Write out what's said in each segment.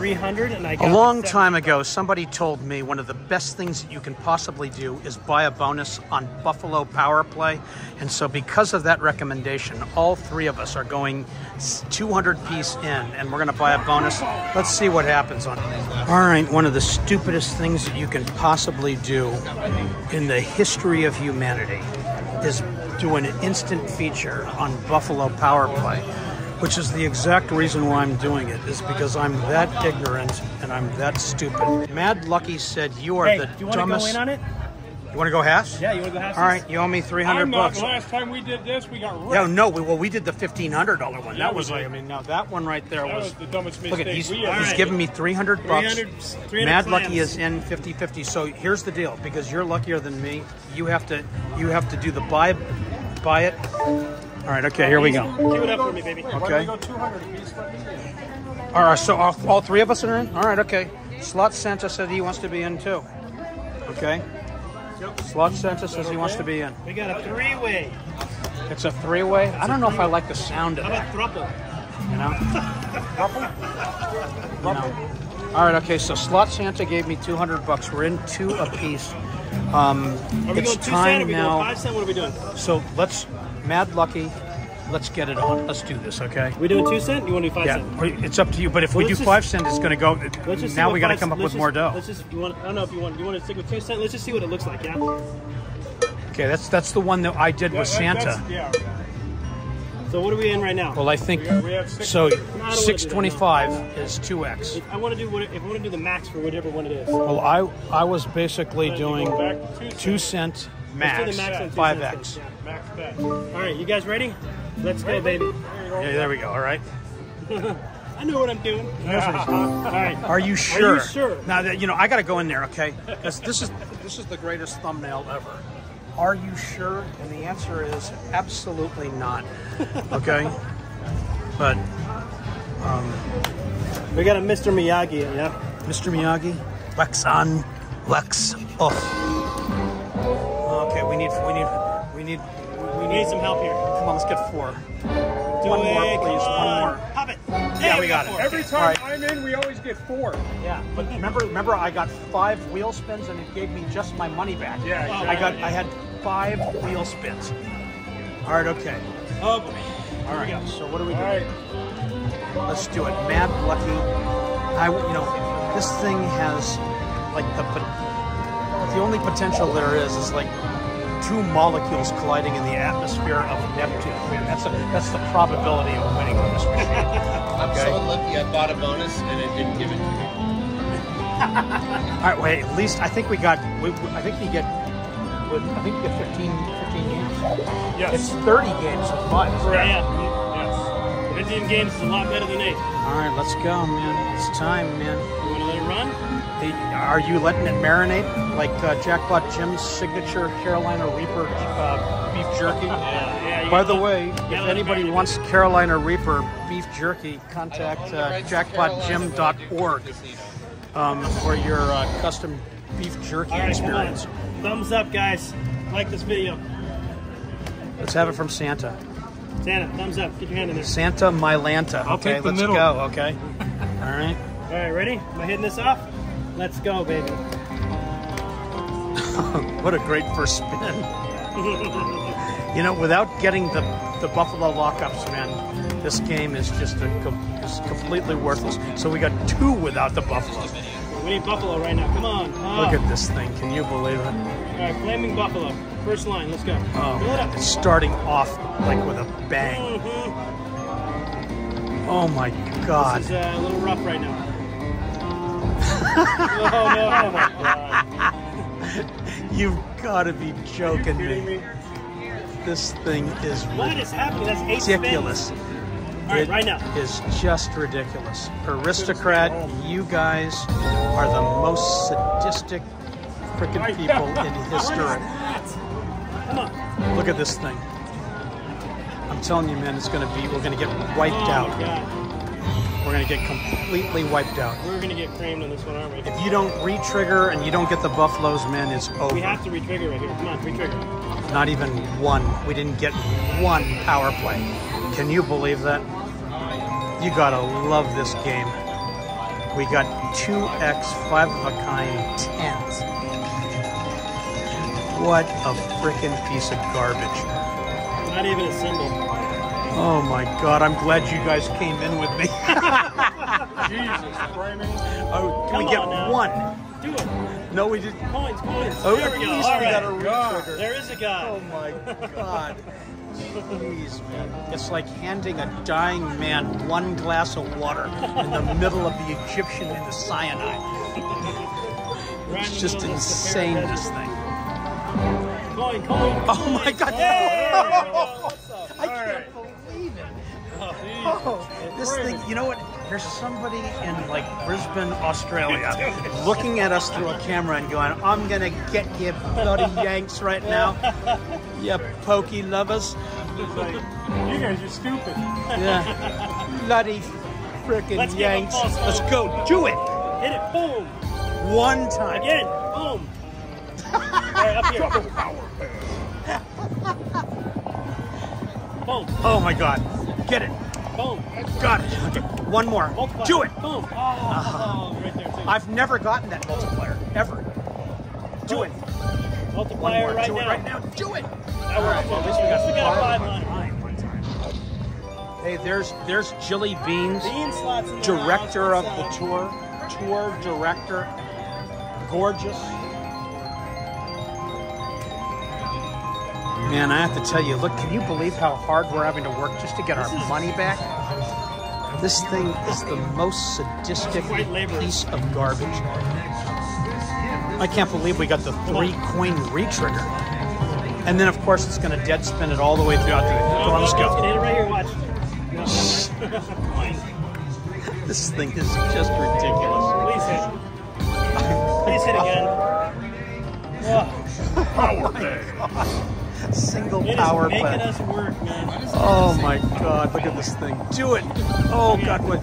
300 and I A got A long time ago, somebody told me one of the best things that you can possibly do is buy a bonus on Buffalo Power Play. And so, because of that recommendation, all three of us are going 200 piece in and we're going to buy a bonus. Let's see what happens on it. All right, one of the stupidest things that you can possibly do in the history of humanity is do an instant feature on Buffalo Power Play which is the exact reason why I'm doing it, is because I'm that ignorant and I'm that stupid. Mad Lucky said you are Hey, the do you want to dumbest. go in on it? You want to go half? Yeah, you want to go half? All right, you owe me three hundred I'm not. bucks. The last time we did this, we got ripped. No, no. we- Well, we did the fifteen hundred dollar one. Yeah, that was like, I mean, now that one right there That was. was the dumbest mistake. Look at he's, he's right. giving me 300 bucks. 300 300 Mad. Lucky is in 50-50. So here's the deal: because you're luckier than me, you have to you have to do the buy buy it. All right. Okay. Here we go. Give it up for me, baby. Okay. don't we go 200 apiece? Let me in. All right. So all, all three of us are in. All right. Okay. Slot Santa said he wants to be in too. Okay. Slot Santa says he wants to be in. We got a three-way. It's a three-way. I don't know if I like the sound of How that. about thruple? You know. You know. All right. Okay. So Slot Santa gave me 200 bucks. We're in two apiece. Um, Are we it's going two cent? Are time we now. going five cent? What are we doing? So let's Mad Lucky. Let's get it on. Let's do this. Okay. we doing two cent? You want to do five Yeah, cent? it's up to you. But if we do just- five cent, it's going to go. Let's just now we got to come up with just- more dough. Let's just. You want? I don't know if you want. You want to stick with two cent? Let's just see what it looks like. Yeah. Okay, that's that's the one that I did with That- Santa. Yeah. So what are we in right now? Well, I think We we have six- so. Six twenty-five is two x. If I want to do what? If I want to do the max for whatever one it is. Well, I I was basically Then you go doing two cent max, the max five x. Yeah. Max bet. All right, you guys ready? Let's go, baby. Yeah, there we go. All right. I know what I'm doing. All right. Are you sure? Are you sure? Now that you know, I got to go in there. Okay, 'Cause this is this is the greatest thumbnail ever. Are you sure? And the answer is absolutely not. Okay. But um, We got a Mr. Miyagi, yeah. Mr. Miyagi, wax on, wax off. Okay, we need we need we need We need some help here. Come on, let's get four. Do One it. more, come please, one more. Pop it. Yeah, There we got it. go. Every time All right. I'm in, we always get four. Yeah, but remember, remember, I got five wheel spins and it gave me just my money back. Yeah, I got. I had five wheel spins. All right, okay. Oh, boy. All right. So what do we do? All right. Let's do it. Mad lucky. I, you know, this thing has like the the only potential there is is like two molecules colliding in the atmosphere of Neptune. Man, that's a, that's the probability of winning on this machine. I'm Okay. so unlucky I bought a bonus and it didn't give it to me. All right, wait. At least I think we got. We, we- I think you get. I think you get 15, 15 games. Yes. It's 30 games with five. isn't? Yeah, yeah. Yes. 15 games is a lot better than eight. All right, let's go, man. It's time, man. You want to let it run? Are you letting it marinate like uh, Jackpot Jim's signature Carolina Reaper uh, beef jerky? Yeah, yeah. By the let- way, if gotta let it anybody wants Carolina Reaper beef jerky, contact uh, rights to Carolina, but I do jackpotjim.org um, for your uh, custom beef jerky right, experience. Thumbs up, guys. Like this video. Let's have it from Santa. Santa, thumbs up. Get your hand in there. Santa Mylanta. Okay, let's middle. go. Okay. All right. All right, ready? Am I hitting this off? Let's go, baby. What a great first spin. you know, without getting the, the Buffalo lockups, man, this game is just a, is completely worthless. So we got two without the Buffalo. We need Buffalo right now. Come on. Oh. Look at this thing. Can you believe it? All right, Flaming Buffalo. First line. Let's go. Oh, Fill it up. it's starting off like with a bang. Mhm. Oh my God. This is uh, a little rough right now. Oh no! My god! You've got to be joking me. me? This thing is What is happening? That's ridiculous. Right, right now. is just ridiculous. Aristocrat, you guys are the most sadistic freaking people in history. Come on. Look at this thing. I'm telling you, man, it's going to be, we're going to get wiped Oh out. god. We're going to get completely wiped out. We're gonna get crammed on this one, aren't we? If you don't re-trigger and you don't get the buffaloes, man, it's over. We have to retrigger right here. Come on, retrigger. Not even one. We didn't get one power play. Can you believe that? You gotta love this game. We got 2x 5 of a kind 10s. What a freaking piece of garbage. Not even a symbol. Oh my god, I'm glad you guys came in with me. Jesus, framing. Oh, can Come we get on one? Do it. No, we didn't. Coins, coins. Oh, there we go. All we got a right. retrigger. There is a guy. Oh my god. Jeez, man. It's like handing a dying man one glass of water in the middle of the Egyptian in the cyanide. Right in It's just middle of the insane, this thing. Coin, coin. Oh my god. Hey, there Oh, this thing, you know what? There's somebody in like Brisbane, Australia, looking at us through a camera and going, I'm gonna get you bloody Yanks right now. You pokie lovers. Like, you guys are stupid. Yeah. Bloody frickin' Let's give 'em Yanks. Let's go. Do it. Hit it. Boom. One time. Again. Boom. All right, up here. Boom. Oh my god. Get it. Boom. Got it. Okay. One more. Multiply. Do it. Boom. Oh, right there too. I've never gotten that multiplier. Ever. Do it. One Multiplier more. right Do now. it right now. Do it. All right, well, at least we got, we got a five on. Hey, there's there's Jilly Beans, Bean slots director of the tour, tour director, gorgeous. Man, I have to tell you, look, can you believe how hard we're having to work just to get our is- money back? This thing is the most sadistic piece of garbage. I can't believe we got the three coin retrigger. And then, of course, it's going to dead spin it all the way throughout the. Come on, let's It's gonna go. hit it right here. Watch. This thing is just ridiculous. Please hit. Please hit again. Oh, Single it is power making play. us work, man. Oh my god, look at this thing. Do it. Oh god, what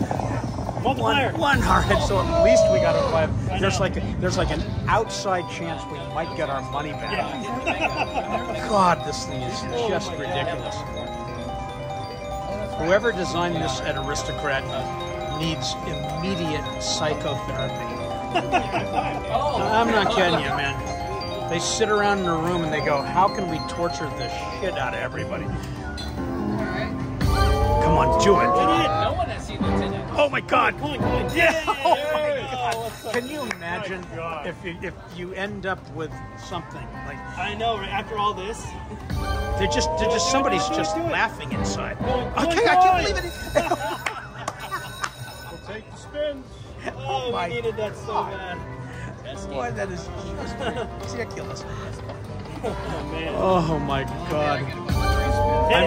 Multiplier. one one all right, so at least we got a five. There's like a, there's like an outside chance we might get our money back. Yeah. God, this thing is Oh just God. ridiculous. Whoever designed this at Aristocrat uh, needs immediate psychotherapy. I'm not kidding you, man. They sit around in a room and they go, "How can we torture the shit out of everybody?" Come on, do it. No one has seen Lieutenant. Oh my God! Coin, coin. Yeah. Oh my There we go. God. Can you imagine God. if you, if you end up with something like I know, right? After all this. they're just they're just somebody's just laughing inside. Going, going, Okay, I can't believe it. We'll take the spins. Oh, oh my we needed that so bad. Boy, that is just ridiculous. Oh, man. Oh my God! I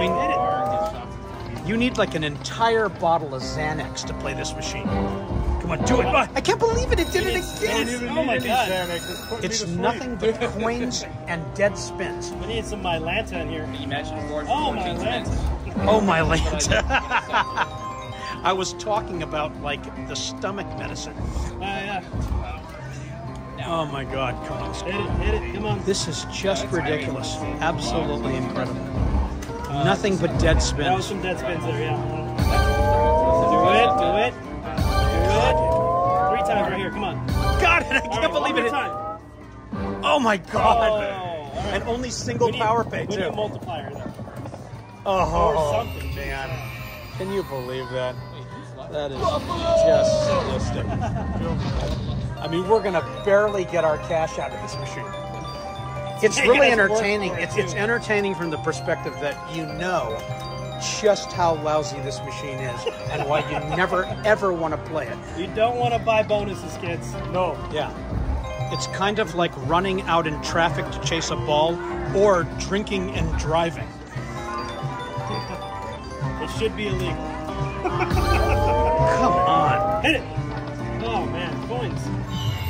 mean- You need like an entire bottle of Xanax to play this machine. Come on, do it! Oh, I can't believe it! It did it again. it's- Oh my God. Xanax, it's putting me It's to sleep. nothing but coins and dead spins. We need some Mylanta in here. You imagine Ford Oh, my 14 Oh my land! I was talking about like the stomach medicine. Uh, yeah. Oh my God! Come on. Hit it, hit it. Come on. This is just ridiculous. Absolutely incredible. Uh, Nothing but dead That was spins. some dead spins there, yeah. Do it, do it. Do it. Three times right here, come on. Got it! I can't believe it. time. Oh my Oh, God! And only single power pay We need a too. multiplier there. Oh man! Can you believe that? That is just sadistic. I mean, we're gonna barely get our cash out of this machine. It's You really guys entertaining. it, It's it's entertaining from the perspective that you know just how lousy this machine is and why you never ever want to play it. You don't want to buy bonuses, kids. No. Yeah. It's kind of like running out in traffic to chase a ball or drinking and driving. It should be illegal. Come on. Hit it.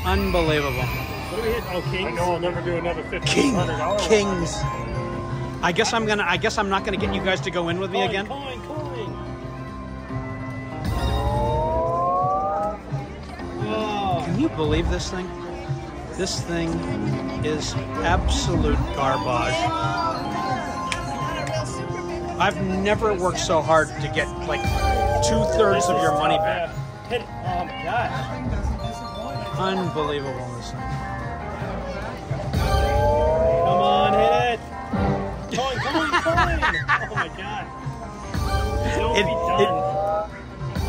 Unbelievable. What do we hit? Oh, I kings. know I'll never do another fifteen King, kings. I guess I'm gonna. I guess I'm not gonna get you guys to go in with me Coin, again. Coin, coin. Can you believe this thing? This thing is absolute garbage. I've never worked so hard to get like two thirds of your money back. Hit. Oh my god. Unbelievable this thing. Come on, hit it. Coin, coin, coin. Oh my god. Don't It- be it- done.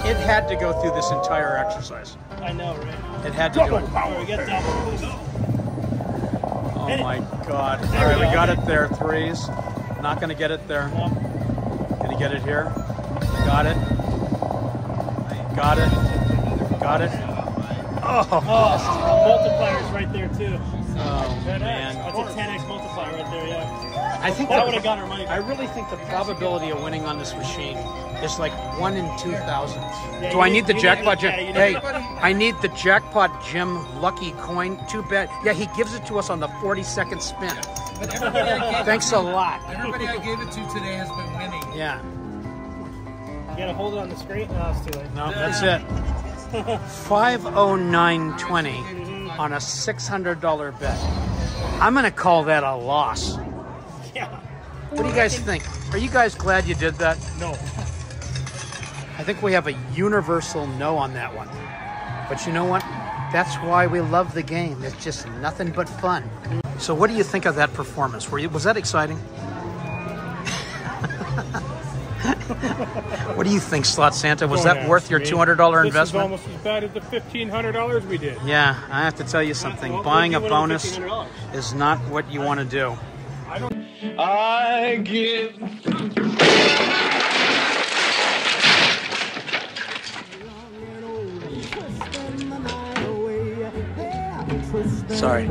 It had to go through this entire exercise. I know, right? It had to do it. Oh, we got double boost. Oh Hit it. my god. There All right, we we go. got it there. Threes. Not going to get it there. No. Gonna get it here. Got it. Got it. Got it. Oh, Oh, multipliers right there too. oh man. That's a 10x multiplier right there, yeah. I think That would have got our money I really think the probability of winning on this machine is like one in two thousand. Yeah, Do I need- need the you need jackpot the- Jim? yeah, hey, I need the jackpot Jim lucky coin. Too bad. Yeah, he gives it to us on the 40 second spin. But everybody I gave, Thanks a lot. everybody I gave it to today has been winning. Yeah. You gotta hold it on the screen. No, it's too late. No, that's it. 50920 on a $600 bet. I'm going to call that a loss. Yeah. What do you guys think? Are you guys glad you did that? No. I think we have a universal no on that one. But you know what? That's why we love the game. It's just nothing but fun. So, what do you think of that performance? Were you, was that exciting? what do you think, Slot Santa? Was Don't that worth your two hundred dollar This is investment? almost as bad as the fifteen hundred dollars we did. Yeah, I have to tell you something. Well, Buying a bonus is not what you want to do. I give Sorry.